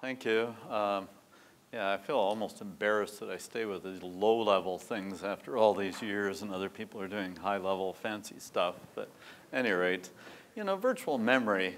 Thank you. Um, yeah, I feel almost embarrassed that I stay with these low-level things after all these years and other people are doing high-level fancy stuff. But at any rate, you know, virtual memory,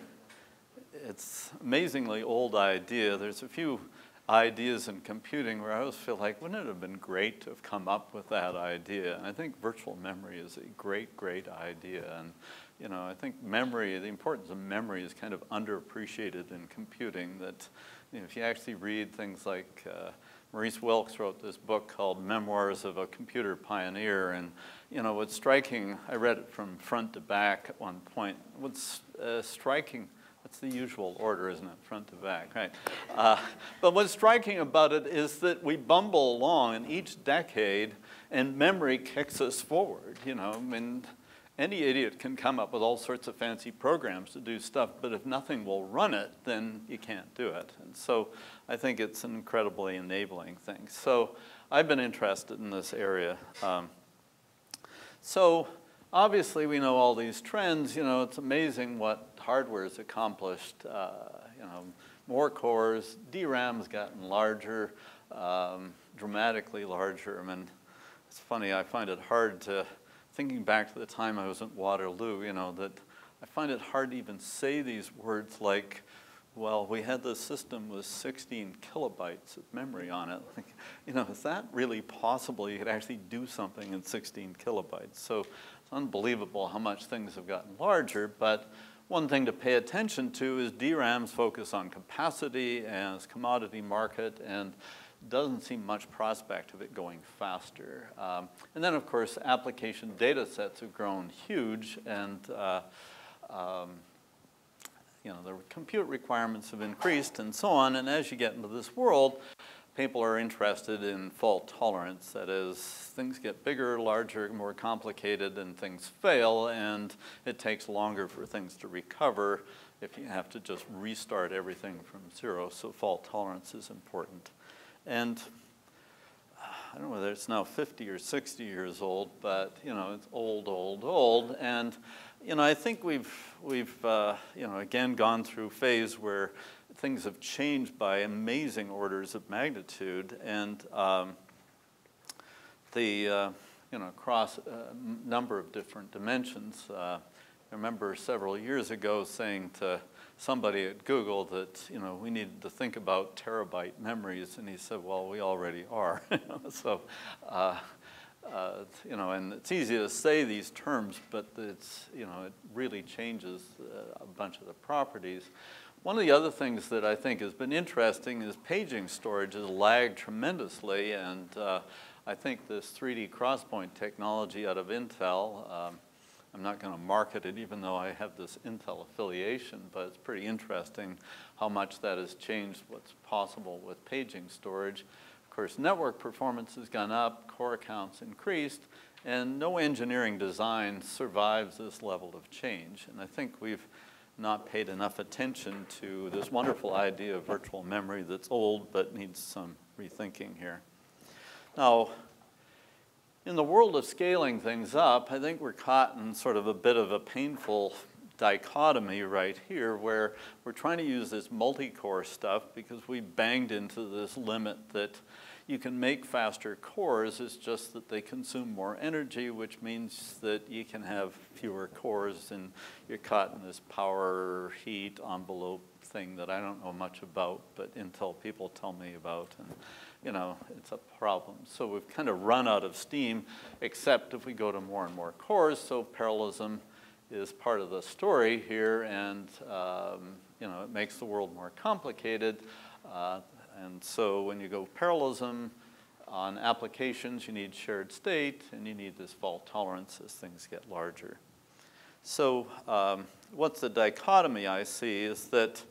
it's amazingly old idea. There's a few ideas in computing where I always feel like, wouldn't it have been great to have come up with that idea? And I think virtual memory is a great, great idea. And, you know, I think memory, the importance of memory is kind of underappreciated in computing that, you know, if you actually read things like uh, Maurice Wilkes wrote this book called Memoirs of a Computer Pioneer, and you know what's striking, I read it from front to back at one point. What's uh, striking, that's the usual order, isn't it? Front to back, right? Uh, but what's striking about it is that we bumble along in each decade, and memory kicks us forward. You know, I mean, any idiot can come up with all sorts of fancy programs to do stuff, but if nothing will run it, then you can't do it. And so I think it's an incredibly enabling thing. So I've been interested in this area. Um, so obviously we know all these trends. You know, it's amazing what hardware has accomplished. Uh, you know, more cores, DRAM's gotten larger, um, dramatically larger. I mean, it's funny, I find it hard to thinking back to the time I was at Waterloo, you know, that I find it hard to even say these words like, well, we had this system with 16 kilobytes of memory on it. Like, you know, is that really possible? You could actually do something in 16 kilobytes. So it's unbelievable how much things have gotten larger, but one thing to pay attention to is DRAM's focus on capacity as commodity market and doesn't seem much prospect of it going faster. Um, and then, of course, application data sets have grown huge, and uh, um, you know, the compute requirements have increased and so on. And as you get into this world, people are interested in fault tolerance. That is, things get bigger, larger, more complicated, and things fail, and it takes longer for things to recover if you have to just restart everything from zero. So fault tolerance is important. And I don't know whether it's now 50 or 60 years old, but you know, it's old, old, old. And you know, I think we've, we've uh, you know, again gone through phase where things have changed by amazing orders of magnitude. And um, the, uh, you know, across a number of different dimensions. Uh, I remember several years ago saying to somebody at Google that, you know, we needed to think about terabyte memories, and he said, well, we already are. so, uh, uh, you know, and it's easy to say these terms, but it's, you know, it really changes uh, a bunch of the properties. One of the other things that I think has been interesting is paging storage has lagged tremendously, and uh, I think this 3D crosspoint technology out of Intel, um, I'm not going to market it even though I have this Intel affiliation, but it's pretty interesting how much that has changed what's possible with paging storage. Of course, network performance has gone up, core counts increased, and no engineering design survives this level of change. And I think we've not paid enough attention to this wonderful idea of virtual memory that's old but needs some rethinking here. Now, in the world of scaling things up, I think we're caught in sort of a bit of a painful dichotomy right here where we're trying to use this multi-core stuff because we banged into this limit that you can make faster cores, it's just that they consume more energy, which means that you can have fewer cores and you're caught in this power heat envelope thing that I don't know much about, but Intel people tell me about. And, you know, it's a problem. So we've kind of run out of steam, except if we go to more and more cores. So parallelism is part of the story here, and um, you know, it makes the world more complicated. Uh, and so when you go parallelism on applications, you need shared state, and you need this fault tolerance as things get larger. So um, what's the dichotomy I see is that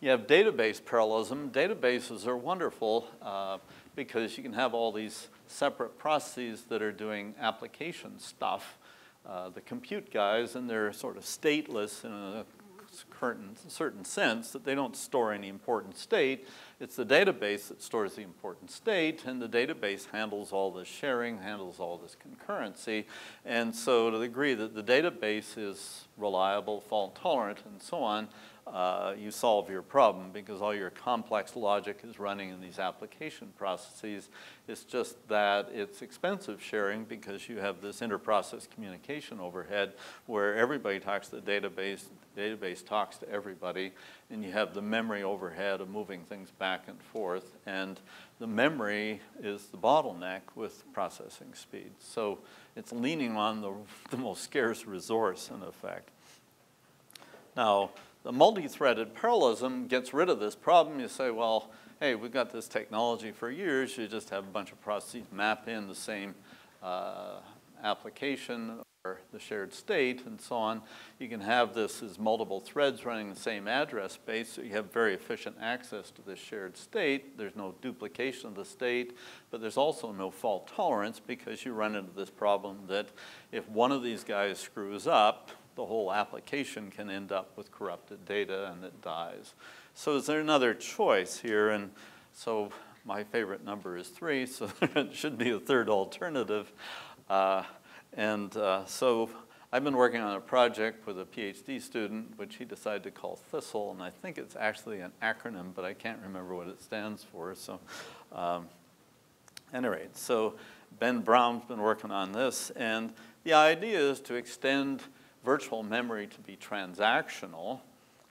you have database parallelism. Databases are wonderful uh, because you can have all these separate processes that are doing application stuff. Uh, the compute guys, and they're sort of stateless in a certain, certain sense that they don't store any important state. It's the database that stores the important state, and the database handles all this sharing, handles all this concurrency. And so to the degree that the database is reliable, fault tolerant, and so on, uh, you solve your problem because all your complex logic is running in these application processes. It's just that it's expensive sharing because you have this inter-process communication overhead where everybody talks to the database, the database talks to everybody, and you have the memory overhead of moving things back and forth. And the memory is the bottleneck with processing speed. So it's leaning on the, the most scarce resource in effect. Now, the multi-threaded parallelism gets rid of this problem. You say, well, hey, we've got this technology for years. You just have a bunch of processes map in the same uh, application or the shared state and so on. You can have this as multiple threads running the same address space, so you have very efficient access to this shared state. There's no duplication of the state, but there's also no fault tolerance because you run into this problem that if one of these guys screws up, the whole application can end up with corrupted data and it dies. So is there another choice here? And so my favorite number is three, so it should be a third alternative. Uh, and uh, so I've been working on a project with a PhD student, which he decided to call THISTLE, and I think it's actually an acronym, but I can't remember what it stands for. So, um, anyway, so Ben Brown's been working on this, and the idea is to extend virtual memory to be transactional.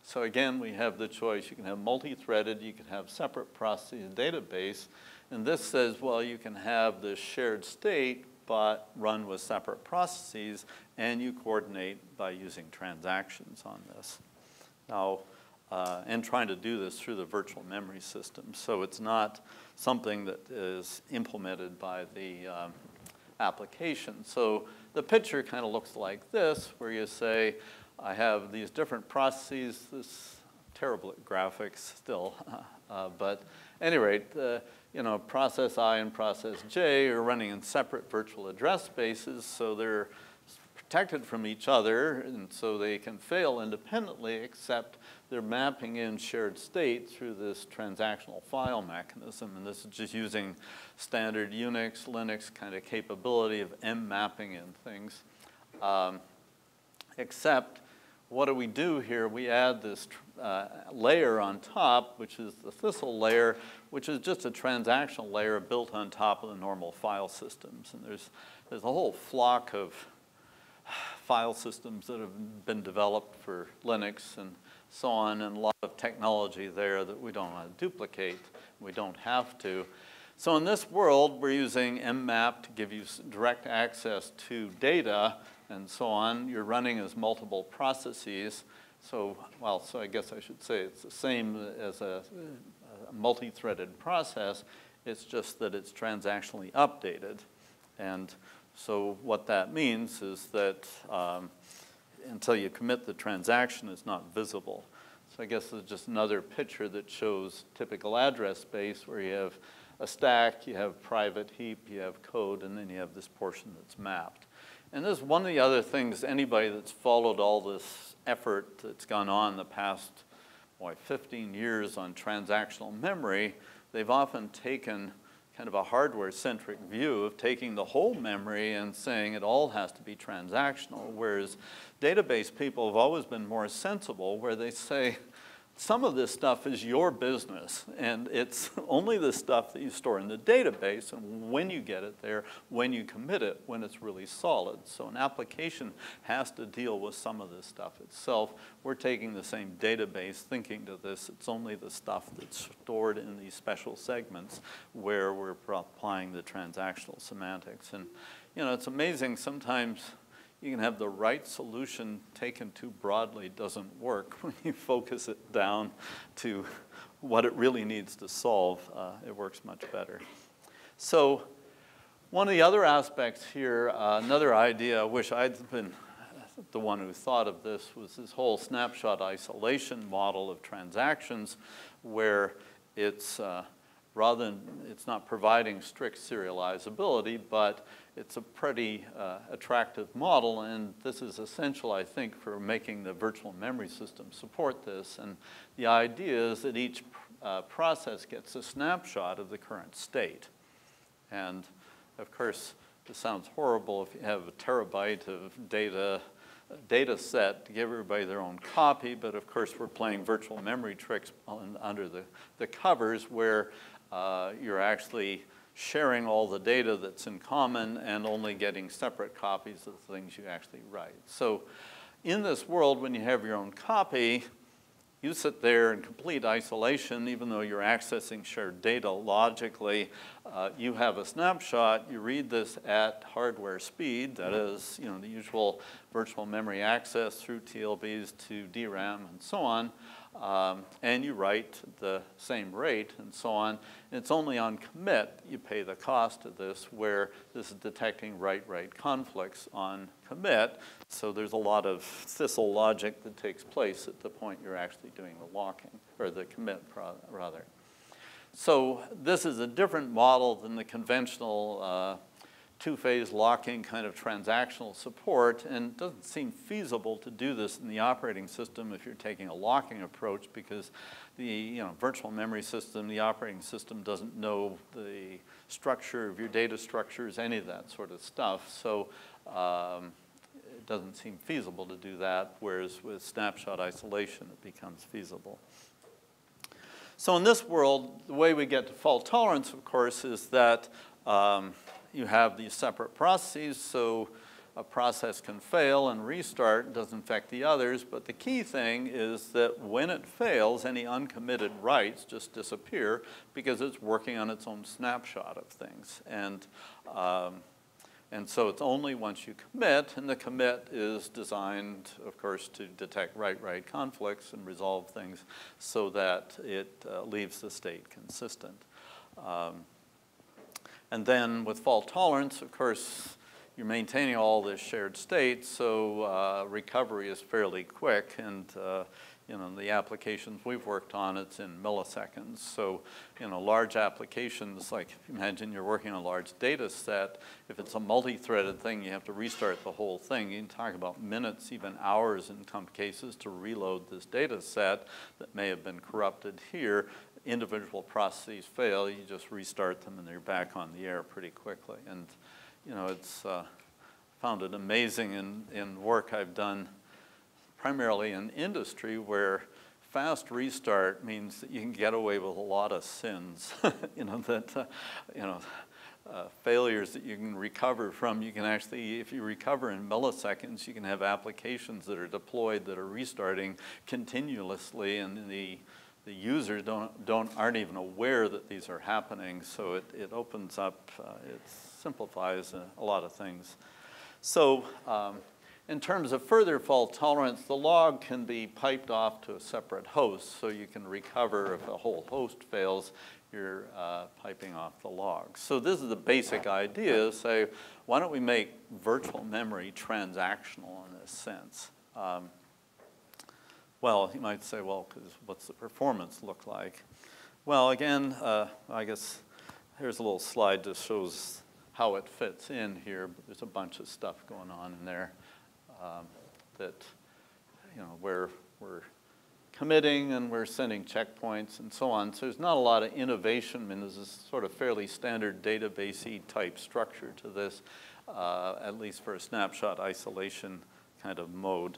So again, we have the choice. You can have multi-threaded, you can have separate processes database. And this says, well, you can have this shared state, but run with separate processes, and you coordinate by using transactions on this. Now, uh, and trying to do this through the virtual memory system. So it's not something that is implemented by the um, application. So the picture kind of looks like this, where you say, I have these different processes, this terrible graphics still, uh, but at any rate, uh, you know, process I and process J are running in separate virtual address spaces, so they're protected from each other, and so they can fail independently, except they're mapping in shared state through this transactional file mechanism, and this is just using standard Unix, Linux kind of capability of M mapping in things. Um, except, what do we do here? We add this uh, layer on top, which is the THISTLE layer, which is just a transactional layer built on top of the normal file systems. And there's, there's a whole flock of file systems that have been developed for Linux and so on, and a lot of technology there that we don't want to duplicate. We don't have to. So in this world, we're using mmap to give you direct access to data and so on. You're running as multiple processes. So, well, so I guess I should say it's the same as a, a multi-threaded process. It's just that it's transactionally updated. And so what that means is that um, until you commit the transaction, it's not visible. So I guess it's just another picture that shows typical address space where you have a stack, you have private heap, you have code, and then you have this portion that's mapped. And this is one of the other things, anybody that's followed all this effort that's gone on the past, boy, 15 years on transactional memory, they've often taken kind of a hardware-centric view of taking the whole memory and saying it all has to be transactional, whereas database people have always been more sensible where they say, some of this stuff is your business, and it's only the stuff that you store in the database, and when you get it there, when you commit it, when it's really solid. So an application has to deal with some of this stuff itself. We're taking the same database, thinking to this, it's only the stuff that's stored in these special segments where we're applying the transactional semantics. And, you know, it's amazing sometimes you can have the right solution taken too broadly doesn't work. When you focus it down to what it really needs to solve, uh, it works much better. So one of the other aspects here, uh, another idea, I wish I'd been the one who thought of this, was this whole snapshot isolation model of transactions where it's uh, rather than, it's not providing strict serializability, but it's a pretty uh, attractive model, and this is essential, I think, for making the virtual memory system support this. And the idea is that each uh, process gets a snapshot of the current state. And of course, this sounds horrible if you have a terabyte of data data set to give everybody their own copy, but of course we're playing virtual memory tricks on, under the, the covers where uh, you're actually sharing all the data that's in common and only getting separate copies of the things you actually write. So in this world, when you have your own copy, you sit there in complete isolation, even though you're accessing shared data logically. Uh, you have a snapshot, you read this at hardware speed, that is, you know, the usual virtual memory access through TLBs to DRAM and so on. Um, and you write the same rate and so on. And it's only on commit you pay the cost of this, where this is detecting write-write conflicts on commit. So there's a lot of thistle logic that takes place at the point you're actually doing the locking, or the commit rather. So this is a different model than the conventional uh, two-phase locking kind of transactional support, and it doesn't seem feasible to do this in the operating system if you're taking a locking approach because the you know, virtual memory system, the operating system doesn't know the structure of your data structures, any of that sort of stuff. So um, it doesn't seem feasible to do that, whereas with snapshot isolation, it becomes feasible. So in this world, the way we get to fault tolerance, of course, is that um, you have these separate processes, so a process can fail and restart, doesn't affect the others, but the key thing is that when it fails, any uncommitted writes just disappear because it's working on its own snapshot of things. And, um, and so it's only once you commit, and the commit is designed, of course, to detect write-write conflicts and resolve things so that it uh, leaves the state consistent. Um, and then with fault tolerance, of course, you're maintaining all this shared state, so uh, recovery is fairly quick. And uh, you know, the applications we've worked on, it's in milliseconds. So, you know, large applications, like if you imagine you're working on a large data set, if it's a multi-threaded thing, you have to restart the whole thing. You can talk about minutes, even hours in some cases to reload this data set that may have been corrupted here individual processes fail, you just restart them and they're back on the air pretty quickly. And, you know, it's uh, found it amazing in, in work I've done primarily in industry where fast restart means that you can get away with a lot of sins, you know, that, uh, you know, uh, failures that you can recover from. You can actually, if you recover in milliseconds, you can have applications that are deployed that are restarting continuously and the the users don't, don't, aren't even aware that these are happening, so it, it opens up, uh, it simplifies a, a, lot of things. So um, in terms of further fault tolerance, the log can be piped off to a separate host, so you can recover if a whole host fails, you're uh, piping off the log. So this is the basic idea, say, why don't we make virtual memory transactional in this sense? Um, well, you might say, well, because what's the performance look like? Well, again, uh, I guess here's a little slide that shows how it fits in here. There's a bunch of stuff going on in there um, that, you know, where we're committing and we're sending checkpoints and so on. So there's not a lot of innovation. I mean, there's this sort of fairly standard database type structure to this, uh, at least for a snapshot isolation kind of mode.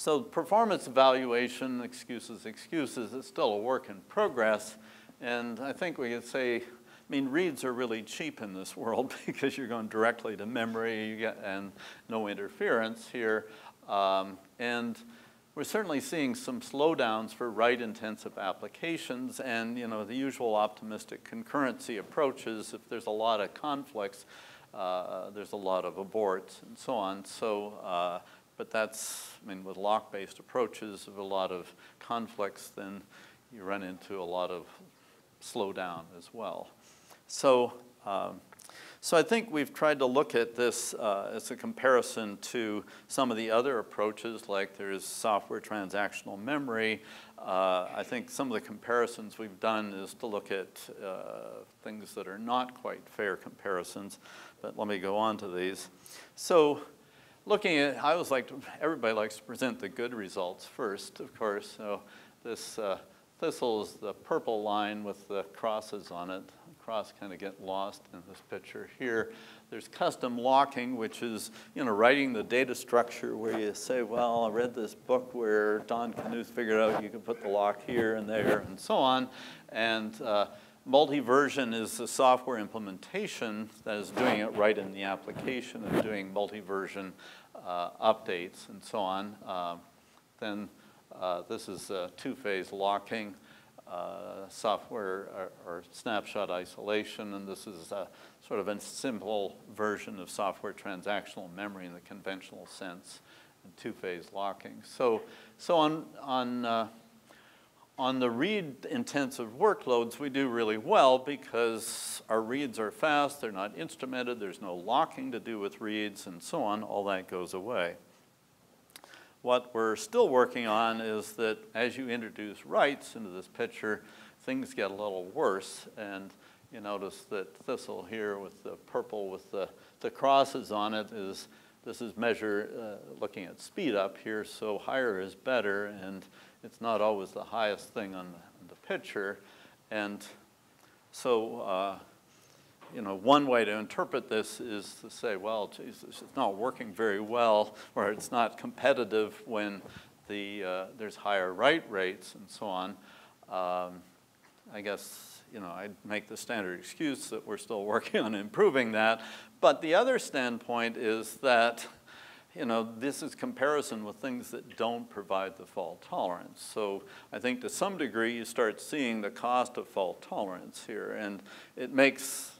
So performance evaluation, excuses, excuses, is still a work in progress. And I think we could say, I mean, reads are really cheap in this world because you're going directly to memory and no interference here. Um, and we're certainly seeing some slowdowns for write-intensive applications and, you know, the usual optimistic concurrency approaches. If there's a lot of conflicts, uh, there's a lot of aborts and so on. So uh, but that's, I mean, with lock-based approaches of a lot of conflicts, then you run into a lot of slowdown as well. So, um, so I think we've tried to look at this uh, as a comparison to some of the other approaches, like there's software transactional memory. Uh, I think some of the comparisons we've done is to look at uh, things that are not quite fair comparisons, but let me go on to these. So looking at, I always like to, everybody likes to present the good results first, of course. So this uh, thistle is the purple line with the crosses on it. Of across kind of get lost in this picture here. There's custom locking, which is, you know, writing the data structure where you say, well, I read this book where Don Knuth figured out you can put the lock here and there and so on. And uh, multi-version is the software implementation that is doing it right in the application and doing multi-version uh, updates and so on. Uh, then uh, this is two-phase locking. Uh, software or, or, snapshot isolation, and this is a, sort of a simple version of software transactional memory in the conventional sense, and two-phase locking. So, so on, on, uh, on the read-intensive workloads, we do really well because our reads are fast, they're not instrumented, there's no locking to do with reads, and so on, all that goes away. What we're still working on is that as you introduce writes into this picture, things get a little worse. And you notice that thistle here with the purple with the, the crosses on it is, this is measure uh, looking at speed up here, so higher is better, and it's not always the highest thing on the, on the picture. And so uh, you know, one way to interpret this is to say, well, Jesus, it's not working very well, or it's not competitive when the, uh, there's higher write rates and so on. Um, I guess, you know, I'd make the standard excuse that we're still working on improving that. But the other standpoint is that, you know, this is comparison with things that don't provide the fault tolerance. So I think to some degree you start seeing the cost of fault tolerance here. And it makes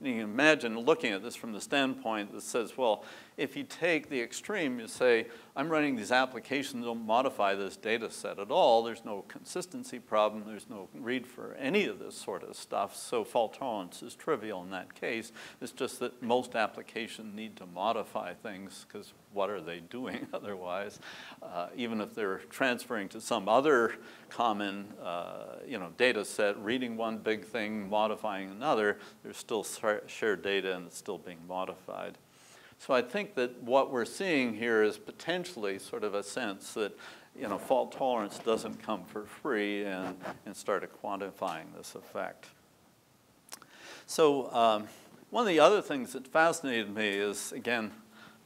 you can imagine looking at this from the standpoint that says, well, if you take the extreme, you say, I'm running these applications, don't modify this data set at all. There's no consistency problem. There's no read for any of this sort of stuff. So fault tolerance is trivial in that case. It's just that most applications need to modify things because what are they doing otherwise? Uh, even if they're transferring to some other common uh, you know, data set, reading one big thing, modifying another, there's still shared data and it's still being modified. So I think that what we're seeing here is potentially sort of a sense that you know, fault tolerance doesn't come for free and, and started quantifying this effect. So um, one of the other things that fascinated me is, again,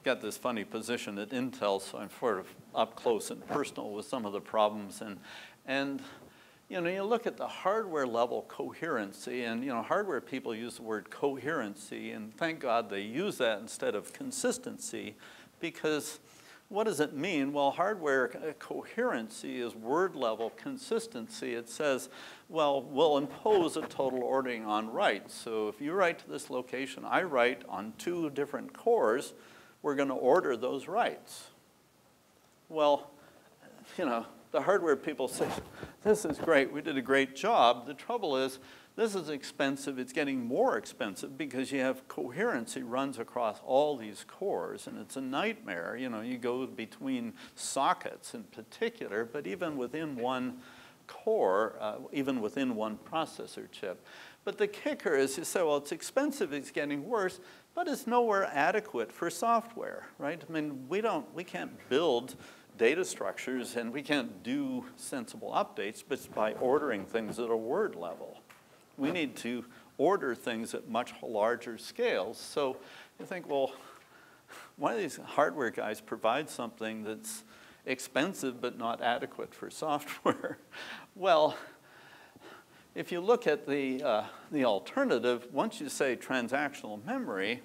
got this funny position at Intel, so I'm sort of up close and personal with some of the problems. And, and you know, you look at the hardware level coherency, and you know, hardware people use the word coherency, and thank God they use that instead of consistency, because what does it mean? Well, hardware uh, coherency is word level consistency. It says, well, we'll impose a total ordering on writes. So if you write to this location, I write on two different cores, we're going to order those writes. Well, you know, the hardware people say, this is great, we did a great job. The trouble is, this is expensive, it's getting more expensive because you have coherency runs across all these cores and it's a nightmare. You know, you go between sockets in particular, but even within one core, uh, even within one processor chip. But the kicker is you say, well, it's expensive, it's getting worse, but it's nowhere adequate for software, right? I mean, we don't, we can't build data structures and we can't do sensible updates but by ordering things at a word level. We need to order things at much larger scales. So you think, well, why do these hardware guys provide something that's expensive but not adequate for software? well, if you look at the, uh, the alternative, once you say transactional memory,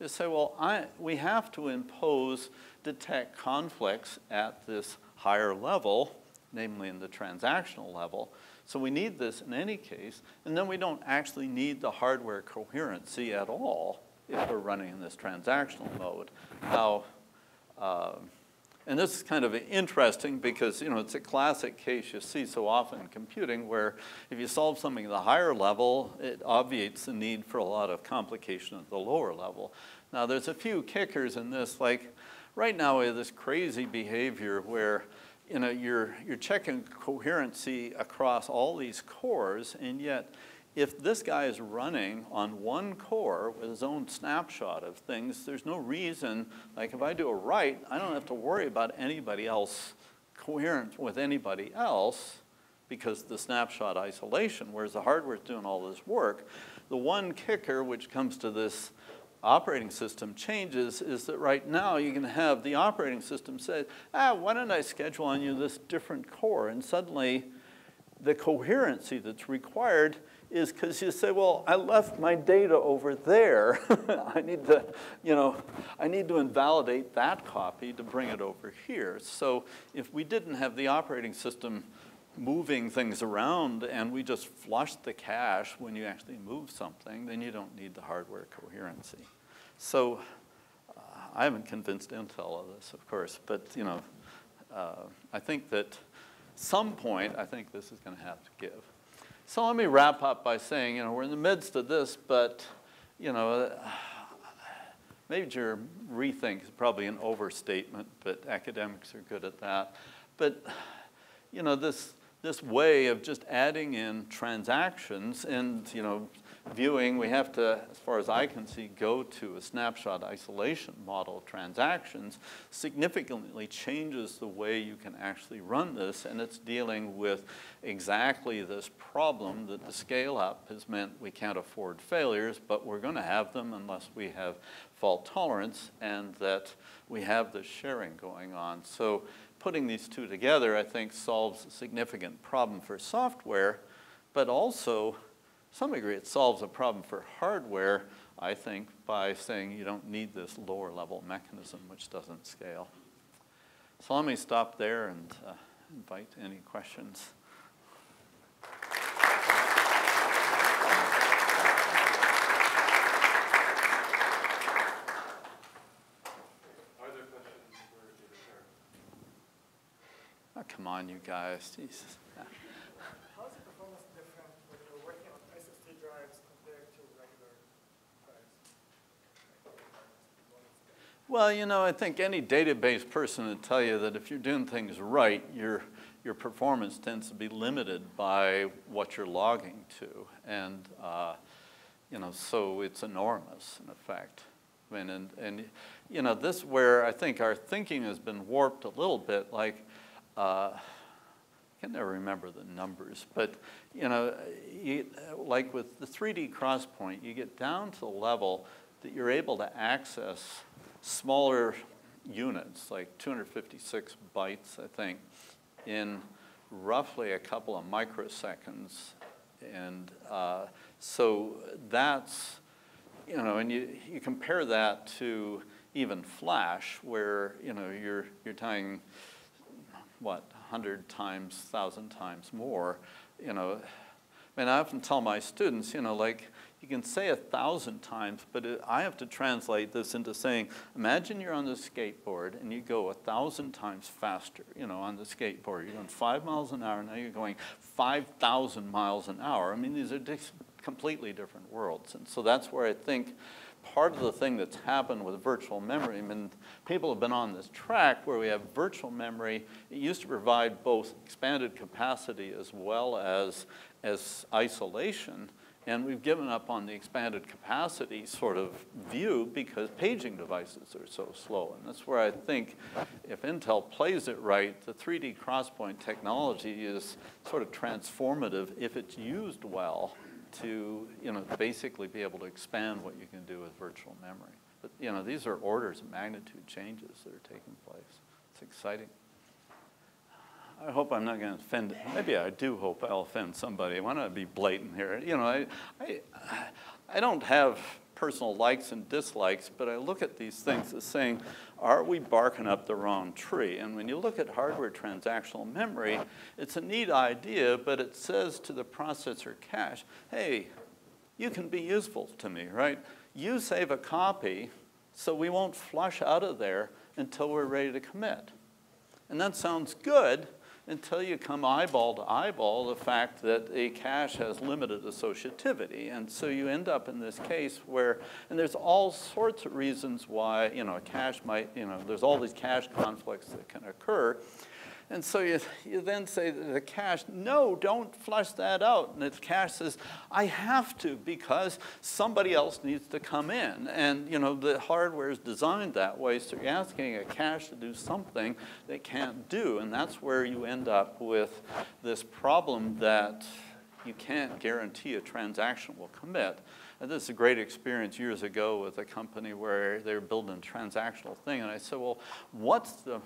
you say, well, I, we have to impose detect conflicts at this higher level, namely in the transactional level. So we need this in any case, and then we don't actually need the hardware coherency at all if we're running in this transactional mode. Now, uh, and this is kind of interesting because, you know, it's a classic case you see so often in computing where if you solve something at the higher level, it obviates the need for a lot of complication at the lower level. Now, there's a few kickers in this, like right now we have this crazy behavior where you know, you're, you're checking coherency across all these cores, and yet if this guy is running on one core with his own snapshot of things, there's no reason, like if I do a write, I don't have to worry about anybody else coherent with anybody else because the snapshot isolation, whereas the hardware is doing all this work. the one kicker which comes to this operating system changes is that right now you can have the operating system say, ah, why don't I schedule on you this different core? And suddenly the coherency that's required is because you say, well, I left my data over there. I need to, you know, I need to invalidate that copy to bring it over here. So if we didn't have the operating system moving things around and we just flush the cache when you actually move something, then you don't need the hardware coherency. So uh, I haven't convinced Intel of this, of course, but you know, uh, I think that some point, I think this is going to have to give. So let me wrap up by saying, you know, we're in the midst of this, but, you know, major rethink is probably an overstatement, but academics are good at that. But, you know, this, this way of just adding in transactions and, you know, viewing, we have to, as far as I can see, go to a snapshot isolation model of transactions, significantly changes the way you can actually run this, and it's dealing with exactly this problem that the scale up has meant we can't afford failures, but we're going to have them unless we have fault tolerance and that we have this sharing going on. So putting these two together, I think, solves a significant problem for software, but also some degree, it solves a problem for hardware, I think, by saying you don't need this lower level mechanism which doesn't scale. So let me stop there and uh, invite any questions. Oh, come on, you guys. Jesus. Well, you know, I think any database person would tell you that if you're doing things right, your, your performance tends to be limited by what you're logging to. And, uh, you know, so it's enormous in effect. I mean, and, and, you know, this where I think our thinking has been warped a little bit, like, uh, I can never remember the numbers, but, you know, you, like with the 3D crosspoint, you get down to the level that you're able to access smaller units, like 256 bytes, I think, in roughly a couple of microseconds. And uh, so that's, you know, and you, you compare that to even Flash, where, you know, you're, you're tying, what, 100 times, 1,000 times more, you know. I mean, I often tell my students, you know, like, you can say a thousand times, but it, I have to translate this into saying, imagine you're on the skateboard and you go a thousand times faster, you know, on the skateboard. You're going five miles an hour, now you're going 5,000 miles an hour. I mean, these are completely different worlds. And so that's where I think part of the thing that's happened with virtual memory, I mean, people have been on this track where we have virtual memory. It used to provide both expanded capacity as well as, as isolation. And we've given up on the expanded capacity sort of view because paging devices are so slow. And that's where I think if Intel plays it right, the 3D crosspoint technology is sort of transformative if it's used well to, you know, basically be able to expand what you can do with virtual memory. But, you know, these are orders of magnitude changes that are taking place. It's exciting. I hope I'm not going to offend, maybe I do hope I'll offend somebody. I want to be blatant here. You know, I, I, I don't have personal likes and dislikes, but I look at these things as saying, are we barking up the wrong tree? And when you look at hardware transactional memory, it's a neat idea, but it says to the processor cache, hey, you can be useful to me, right? You save a copy, so we won't flush out of there until we're ready to commit. And that sounds good, until you come eyeball to eyeball the fact that a cache has limited associativity. And so you end up in this case where, and there's all sorts of reasons why, you know, a cache might, you know, there's all these cache conflicts that can occur. And so you, you then say to the cache, no, don't flush that out. And the cache says, I have to because somebody else needs to come in. And you know, the hardware is designed that way, so you're asking a cache to do something they can't do. And that's where you end up with this problem that you can't guarantee a transaction will commit. And this is a great experience years ago with a company where they were building a transactional thing. And I said, well, what's the,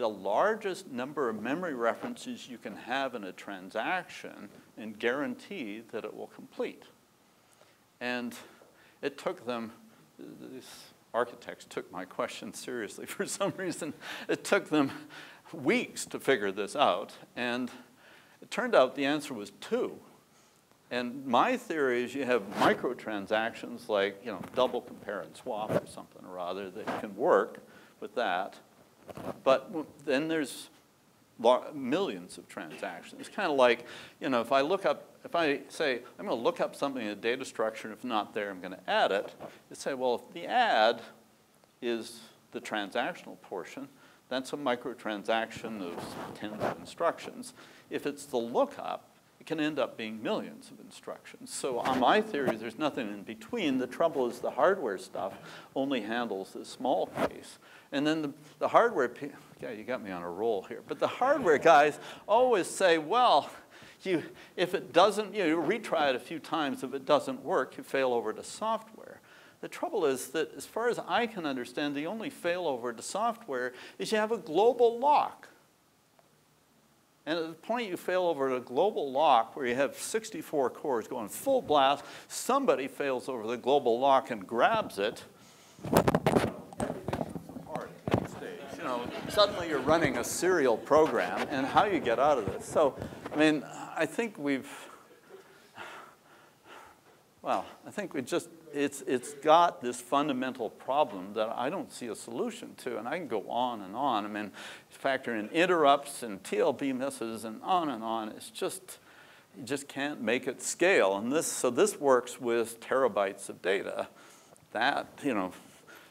the largest number of memory references you can have in a transaction and guarantee that it will complete? And it took them, these architects took my question seriously for some reason. It took them weeks to figure this out. And it turned out the answer was two. And my theory is you have microtransactions like, you know, double compare and swap or something or other that can work with that. But then there's millions of transactions. It's kind of like, you know, if I look up, if I say, I'm going to look up something in a data structure, and if not there, I'm going to add it, you say, well, if the add is the transactional portion, that's a microtransaction of tens of instructions. If it's the lookup, it can end up being millions of instructions. So on my theory, there's nothing in between. The trouble is the hardware stuff only handles the small case. And then the, the hardware, yeah, you got me on a roll here, but the hardware guys always say, well, you, if it doesn't, you, know, you retry it a few times, if it doesn't work, you fail over to software. The trouble is that as far as I can understand, the only failover to software is you have a global lock. And at the point you fail over a global lock where you have 64 cores going full blast, somebody fails over the global lock and grabs it. Know, suddenly you're running a serial program and how you get out of this. So, I mean, I think we've, well, I think we just it's, it's got this fundamental problem that I don't see a solution to, and I can go on and on. I mean, factor in interrupts and TLB misses and on and on. It's just, you just can't make it scale. And this, so this works with terabytes of data. That, you know,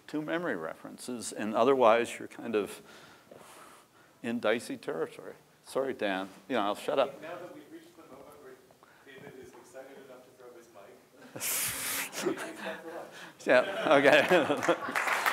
two memory references, and otherwise you're kind of in dicey territory. Sorry, Dan. You know, I'll shut up. Now that we've reached the moment where David is excited enough to throw his mic. yeah, okay.